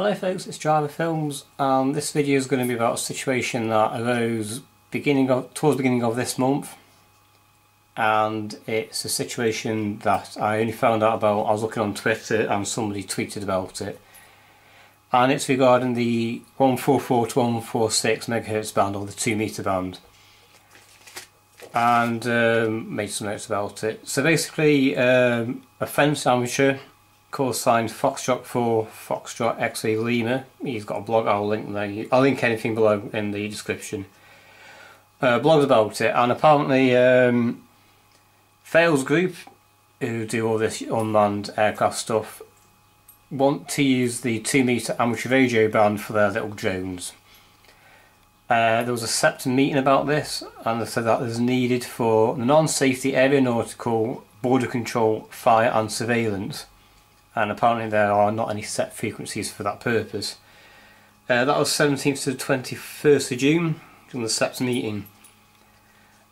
Hello folks, it's Driver Films. Um, this video is going to be about a situation that arose beginning of, towards the beginning of this month and it's a situation that I only found out about, I was looking on Twitter and somebody tweeted about it and it's regarding the 144 to 146 megahertz band or the 2 meter band and um, made some notes about it. So basically um, a fence amateur call sign Foxtrot 4 Foxtrot X-ray Lima. He's got a blog, I'll link there. I'll link anything below in the description. Uh, blogs about it and apparently um, Thales Group who do all this unmanned aircraft stuff want to use the 2 meter amateur radio band for their little drones. Uh, there was a SEPTA meeting about this and they said that is needed for the non-safety aeronautical border control, fire and surveillance and apparently there are not any set frequencies for that purpose. Uh, that was 17th to the 21st of June from the SEPTA meeting.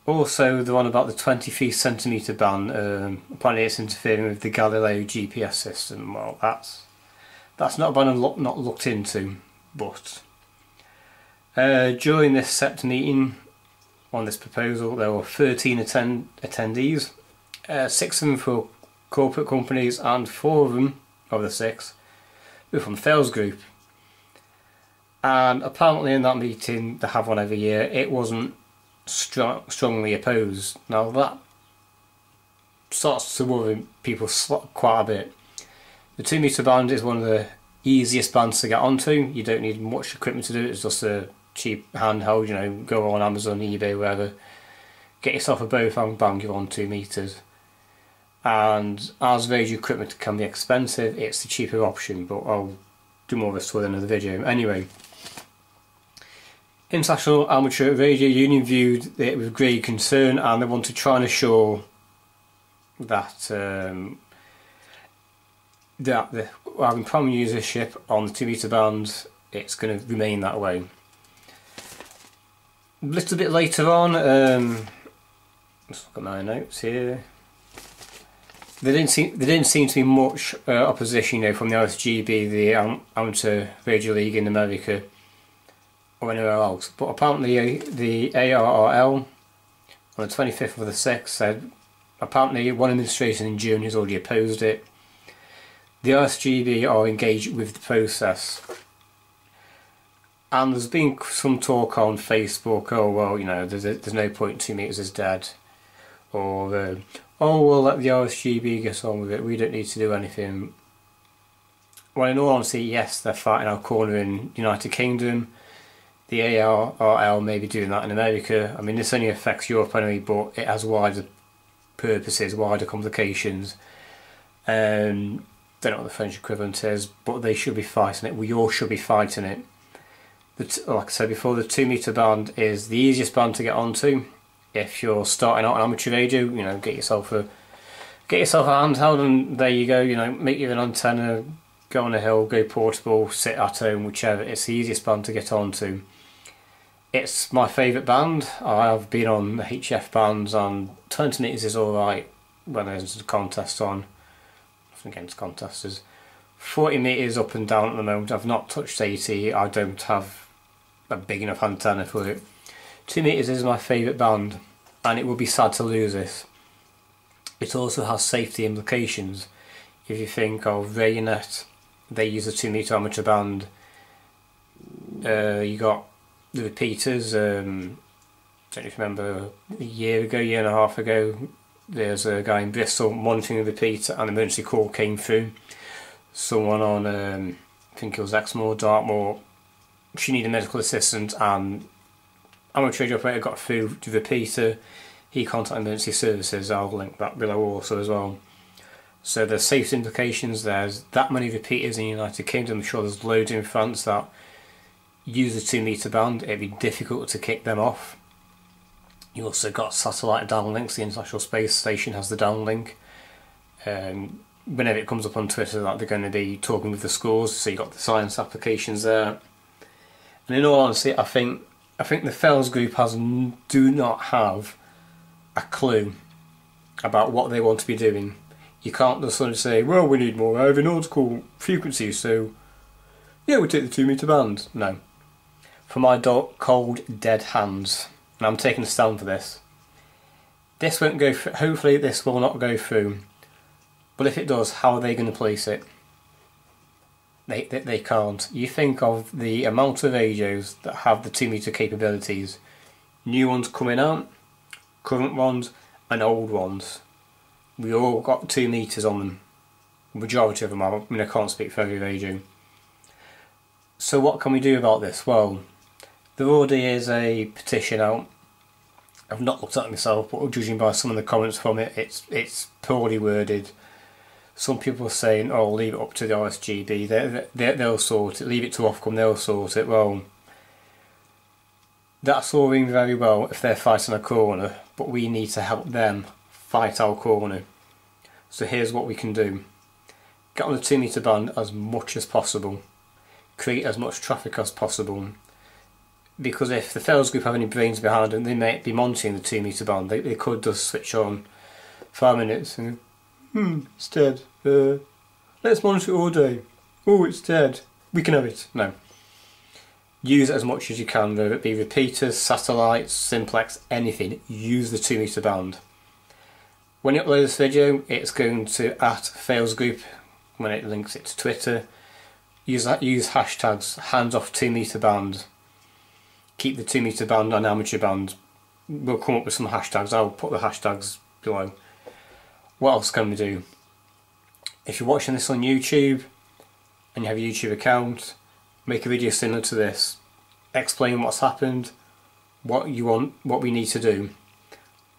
Also the one about the 23 centimetre band, um, apparently it's interfering with the Galileo GPS system. Well that's that's not band not looked into but uh, during this CEPT meeting on this proposal there were 13 attend attendees, uh, six of them for corporate companies and four of them, of the six, were from Thales Group. And apparently in that meeting, they have one every year, it wasn't strong, strongly opposed. Now that starts to worry people quite a bit. The 2 meter band is one of the easiest bands to get onto. You don't need much equipment to do it, it's just a cheap handheld, you know, go on Amazon, eBay, wherever. Get yourself a Baofeng you on 2 meters and as radio equipment can be expensive it's the cheaper option but I'll do more of this of the video. Anyway, International Amateur Radio Union viewed it with great concern and they want to try and assure that um, that the having primary usership on the 2 meter band it's going to remain that way. A little bit later on, um, let's look at my notes here there didn't seem there didn't seem to be much uh, opposition, you know, from the RSGB, the um, Amateur Radio League in America, or anywhere else. But apparently, uh, the ARRL on the 25th of the 6th said apparently one administration in June has already opposed it. The RSGB are engaged with the process. And there's been some talk on Facebook, oh well, you know, there's, there's no point, two metres is dead. Or, uh, oh, we'll let the RSGB get on with it, we don't need to do anything. Well, in all honesty, yes, they're fighting our corner in United Kingdom. The ARRL may be doing that in America. I mean, this only affects Europe anyway, but it has wider purposes, wider complications. Um, don't know what the French equivalent is, but they should be fighting it. We all should be fighting it. Like I said before, the 2 metre band is the easiest band to get onto if you're starting out an amateur radio, you know, get yourself a get yourself a handheld and there you go, you know, make you an antenna, go on a hill, go portable, sit at home, whichever. It's the easiest band to get onto. It's my favourite band. I've been on HF bands and 20 metres is alright when there's a contest on. Nothing against contests. 40 metres up and down at the moment. I've not touched 80. I don't have a big enough antenna for it. 2 metres is my favourite band and it would be sad to lose this. It also has safety implications. If you think of Radionet, they use a 2 metre amateur band. Uh, you got the repeaters, um, don't you remember a year ago, year and a half ago, there's a guy in Bristol monitoring a repeater and an emergency call came through. Someone on, um, I think it was Exmoor, Dartmoor, she needed medical assistance and amateur radio operator got through to the Peter. He contacted emergency services. I'll link that below also as well. So there's safety implications. There's that many repeaters in the United Kingdom. I'm sure there's loads in France that use a two meter band. It'd be difficult to kick them off. You also got satellite downlinks. The International Space Station has the downlink. Um, whenever it comes up on Twitter that they're going to be talking with the schools. so you've got the science applications there. And in all honesty, I think I think the Thales group has do not have a clue about what they want to be doing. You can't just sort of say, well, we need more aeronautical frequencies, so Yeah, we take the two metre band. No. For my cold, dead hands, and I'm taking a stand for this. This won't go hopefully this will not go through. But if it does, how are they going to place it? They, they, they can't. You think of the amount of radios that have the 2 metre capabilities. New ones coming out, current ones and old ones. We all got 2 metres on them. The Majority of them are. I mean I can't speak for every radio. So what can we do about this? Well, there already is a petition out. I've not looked at it myself, but judging by some of the comments from it, it's it's poorly worded. Some people are saying, "Oh, leave it up to the RSGB. They, they they'll sort it. Leave it to Ofcom. They'll sort it." Well, that's all very well if they're fighting a corner, but we need to help them fight our corner. So here's what we can do: get on the two meter band as much as possible, create as much traffic as possible, because if the Thales group have any brains behind them, they may be monitoring the two metre band. They, they could just switch on five minutes and hmm, it's dead. Uh, let's monitor it all day. Oh, it's dead. We can have it. No. Use it as much as you can, whether it be repeaters, satellites, simplex, anything. Use the two metre band. When you upload this video, it's going to at Thales Group when it links it to Twitter. Use that. Use hashtags hands off two metre band keep the 2 metre band and amateur band. We'll come up with some hashtags. I'll put the hashtags below. What else can we do? If you're watching this on YouTube and you have a YouTube account, make a video similar to this. Explain what's happened, what you want, what we need to do.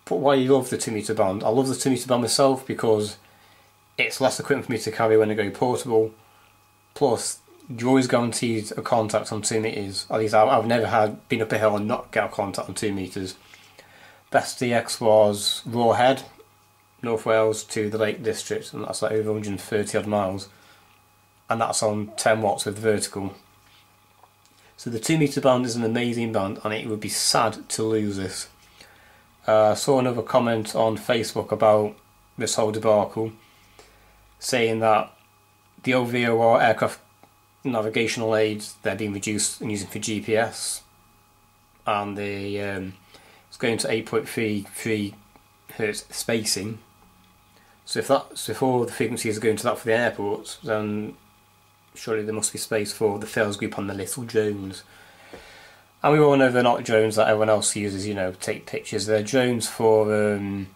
But why you love the 2 metre band. I love the 2 metre band myself because it's less equipment for me to carry when I go portable. Plus, you're always guaranteed a contact on two metres. At least I've, never had been up a hill and not get a contact on two metres. Best DX was raw Head, North Wales to the Lake District, and that's like over 130 odd miles. And that's on 10 watts with vertical. So the 2 metre band is an amazing band, and it would be sad to lose this. Uh, I saw another comment on Facebook about this whole debacle, saying that the OVOR aircraft navigational aids they're being reduced and using for GPS and the um, it's going to 8.33 hertz spacing so if that so if all the frequencies are going to that for the airports then surely there must be space for the Thales group on the little drones. And we all know they're not drones that everyone else uses you know take pictures. They're drones for um,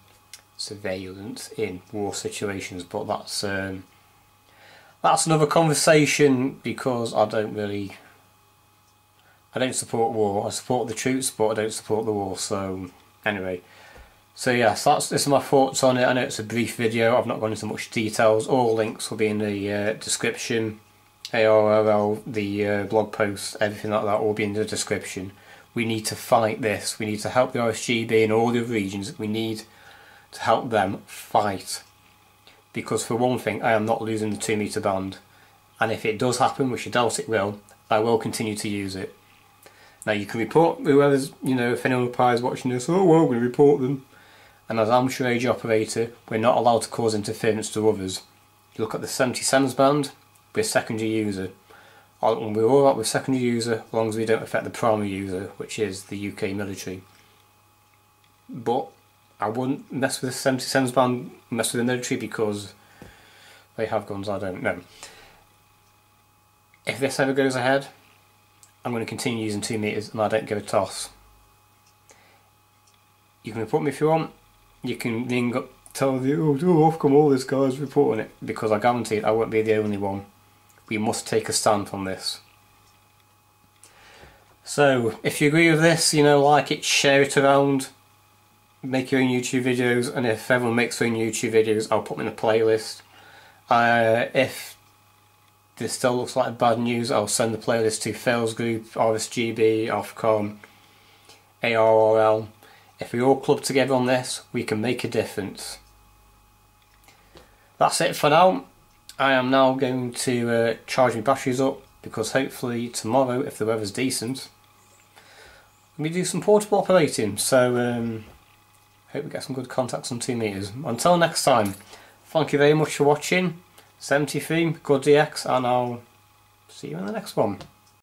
surveillance in war situations but that's um, that's another conversation because I don't really I don't support war. I support the troops but I don't support the war so anyway so yes that's this are my thoughts on it. I know it's a brief video. I've not gone into much details. All links will be in the uh, description. ARRL the uh, blog post everything like that will be in the description. We need to fight this. We need to help the RSGB and all the regions. We need to help them fight. Because for one thing I am not losing the 2 metre band. And if it does happen, which I doubt it will, I will continue to use it. Now you can report whoever's, you know, if anyone is watching this, oh well, we report them. And as amateur radio operator, we're not allowed to cause interference to others. You look at the 70 SENS band, we're secondary user. And We're all right with secondary user as long as we don't affect the primary user, which is the UK military. But I wouldn't mess with the 70 SENS band, mess with the military because they have guns, I don't know. If this ever goes ahead, I'm going to continue using 2 metres and I don't give a toss. You can report me if you want, you can ring up, tell the oh, oh come all this guy's reporting it, because I guarantee it, I won't be the only one. We must take a stand on this. So, if you agree with this, you know, like it, share it around, make your own YouTube videos and if everyone makes their own YouTube videos I'll put them in a playlist. Uh, if this still looks like bad news I'll send the playlist to Thales Group, RSGB, Ofcom, ARRL. If we all club together on this we can make a difference. That's it for now. I am now going to uh, charge my batteries up because hopefully tomorrow if the weather's decent we do some portable operating so um, Hope we get some good contacts on 2 metres. Until next time, thank you very much for watching. 73, good DX, and I'll See you in the next one.